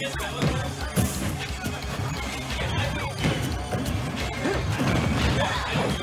Yes, I will. Yes, I will.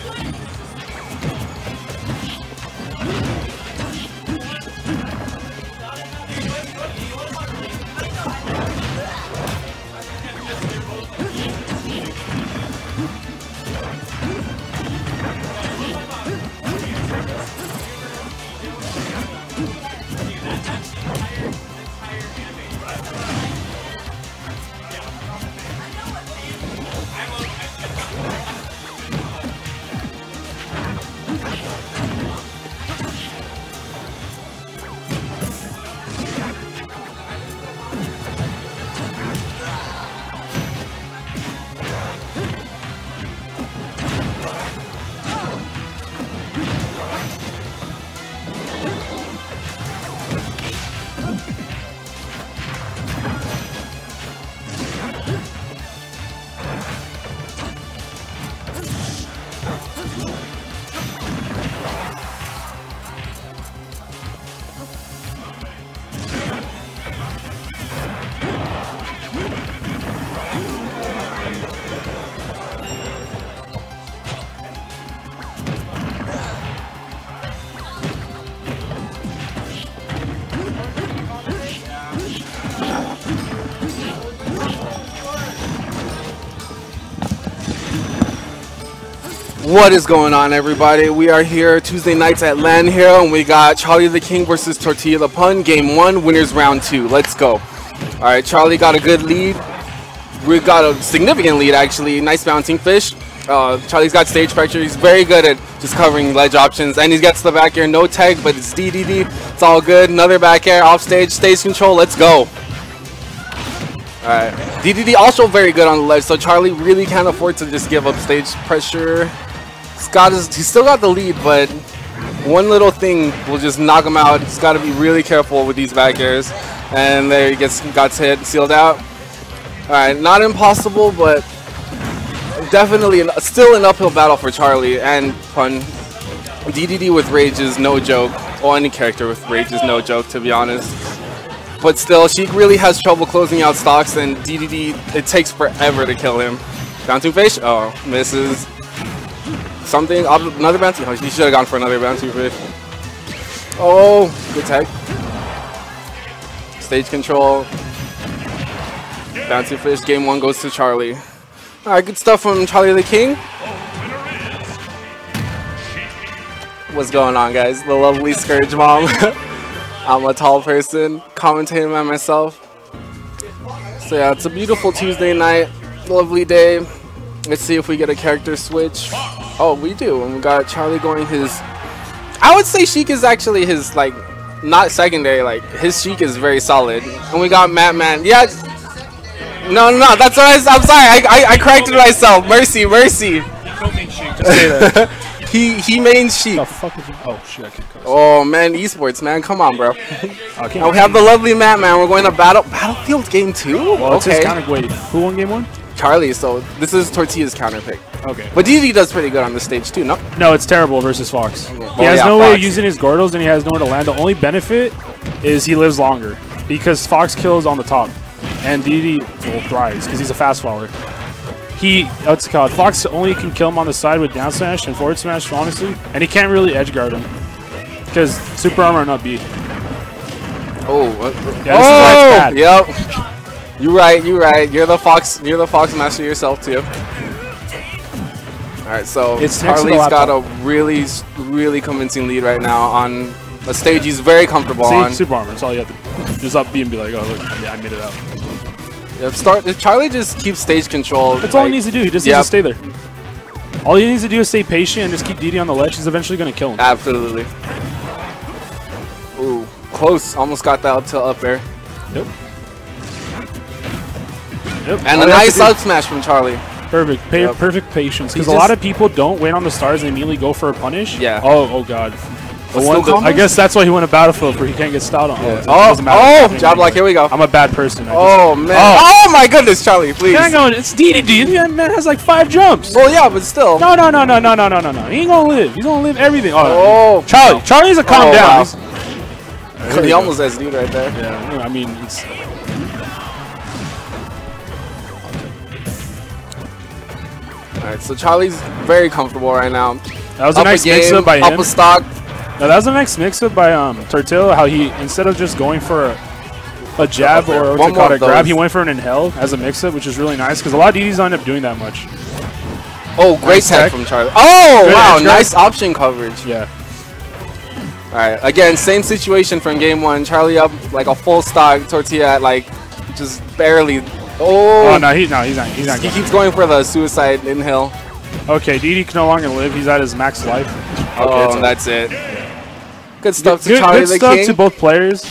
What is going on, everybody? We are here Tuesday nights at LAN Hero, and we got Charlie the King versus Tortilla the Pun. Game one, winners round two. Let's go. All right, Charlie got a good lead. We got a significant lead, actually. Nice bouncing fish. Uh, Charlie's got stage pressure. He's very good at just covering ledge options, and he gets the back air. No tag, but it's DDD. It's all good. Another back air off stage. Stage control. Let's go. Alright. DDD also very good on the ledge, so Charlie really can't afford to just give up stage pressure. Scott is he's still got the lead, but one little thing will just knock him out. He's got to be really careful with these back airs. And there he gets got hit, sealed out. All right, not impossible, but definitely an, still an uphill battle for Charlie and Pun. DDD with Rage is no joke, or any character with Rage is no joke, to be honest. But still, Sheik really has trouble closing out stocks, and DDD, it takes forever to kill him. Down to face, oh, misses something. Another bounty. Oh, he should have gone for another bounty fish. Oh, good tag. Stage control. Bouncy fish. Game one goes to Charlie. All right, good stuff from Charlie the King. What's going on, guys? The lovely Scourge Mom. I'm a tall person, commentating by myself. So yeah, it's a beautiful Tuesday night. Lovely day. Let's see if we get a character switch. Oh, we do. And we got Charlie going his... I would say Sheik is actually his, like, not secondary. Like, his Sheik is very solid. And we got Matt Man. Yeah. No, no, no. that's what I, I'm sorry. I, I, I corrected myself. Mercy, mercy. he he mains Sheik. Oh shit! Oh man, esports man, come on, bro. okay. Now we have the lovely Matt man. We're going to battle Battlefield Game Two. Well, okay. Counter, wait, who won Game One? Charlie. So this is Tortilla's counter pick. Okay. But DD does pretty good on this stage too, no? No, it's terrible versus Fox. He has yeah, no Fox. way of using his Gordos and he has nowhere to land. The only benefit is he lives longer because Fox kills on the top and DD will thrives because he's a fast follower. He, what's it called? Fox only can kill him on the side with down smash and forward smash, honestly, and he can't really edge guard him because super armor not B. Oh, uh, yeah, oh, yep. You right, you right. You're the fox. You're the fox master yourself too. All right, so it's Charlie's got a really, really convincing lead right now on a stage he's very comfortable See, on. Super armor. That's all you have to Just up B and be like, oh look, yeah, I made it out. Yeah, start. Charlie just keeps stage control. That's like, all he needs to do. He just yep. needs to stay there. All he needs to do is stay patient and just keep DD on the ledge. He's eventually going to kill him. Absolutely. Ooh, close. Almost got that up to up air. Nope. Yep. And all a nice up smash from Charlie. Perfect. Pa yep. Perfect patience. Because a lot of people don't wait on the stars and immediately go for a punish. Yeah. Oh, oh god. The one that, I guess that's why he went to Battlefield, where he can't get styled on. Yeah. Oh, oh, oh job like here we go. I'm a bad person. oh man. Oh. oh. my goodness, Charlie, please. Hang on, it's DDD. That man has like five jumps. Well, yeah, but still. No, no, no, no, no, no, no, no, no. He ain't gonna live. He's gonna live everything. Oh, oh Charlie. Charlie needs to calm oh, down. Wow. He almost has dude right there. Yeah, I mean, it's right, so Charlie's very comfortable right now. That was a nice mix-up by him. up a stock. Now that was a nice mix-up by um, Tortilla, how he, instead of just going for a, a jab or it a grab, he went for an inhale as a mix-up, which is really nice, because a lot of DDs don't end up doing that much. Oh, great Nice tech tech. from Charlie. Oh, Good wow, nice option coverage. Yeah. All right, again, same situation from game one. Charlie up like a full stock, Tortilla at like just barely. Oh, Oh, no, he, no, he's not, he's not he keeps going for the suicide inhale. Okay, DD can no longer live. He's at his max life. Oh, okay, oh, and over. that's it. Good stuff to good, good stuff King. to both players.